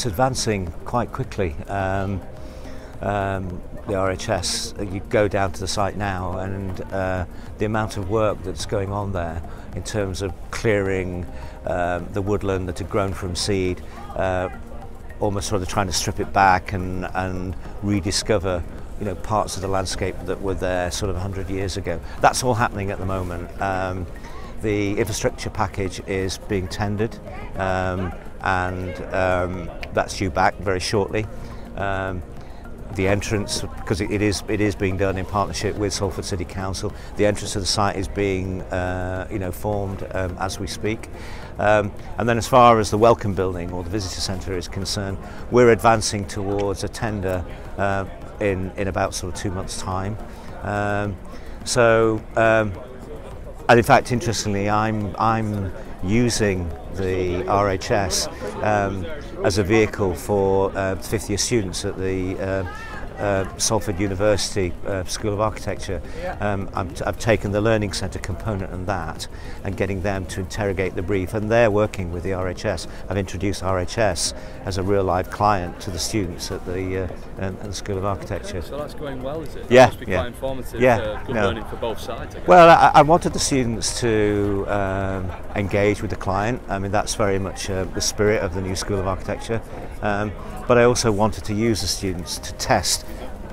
it's advancing quite quickly. Um, um, the RHS, uh, you go down to the site now and uh, the amount of work that's going on there in terms of clearing um, the woodland that had grown from seed, uh, almost sort of trying to strip it back and, and rediscover you know, parts of the landscape that were there sort of 100 years ago. That's all happening at the moment. Um, the infrastructure package is being tendered um, and um, that's due back very shortly. Um, the entrance, because it is it is being done in partnership with Salford City Council. The entrance to the site is being uh, you know formed um, as we speak. Um, and then as far as the welcome building or the visitor centre is concerned, we're advancing towards a tender uh, in in about sort of two months' time. Um, so. Um, and in fact, interestingly, I'm I'm using the RHS um, as a vehicle for uh, 50 year students at the uh, uh, Salford University uh, School of Architecture. Um, I've taken the Learning Centre component and that and getting them to interrogate the brief and they're working with the RHS. I've introduced RHS as a real live client to the students at the, uh, um, at the School of Architecture. So that's going well, is it? Yeah, That must be yeah. quite informative, Yeah, uh, good no. learning for both sides. I guess. Well, I, I wanted the students to um, engage with the client. I mean, that's very much uh, the spirit of the new School of Architecture. Um, but I also wanted to use the students to test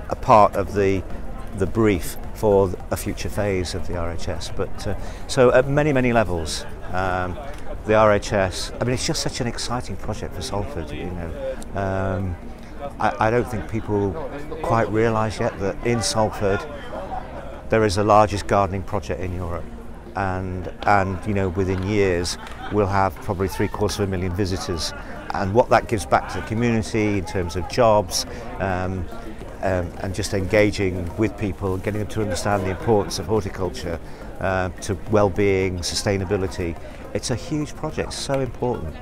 a part of the the brief for a future phase of the RHS. But uh, so at many many levels, um, the RHS. I mean, it's just such an exciting project for Salford. You know. Um, I, I don't think people quite realise yet that in Salford there is the largest gardening project in Europe. and, and you know, within years, we'll have probably three quarters of a million visitors. And what that gives back to the community in terms of jobs, um, um, and just engaging with people, getting them to understand the importance of horticulture uh, to well-being, sustainability. It's a huge project, so important.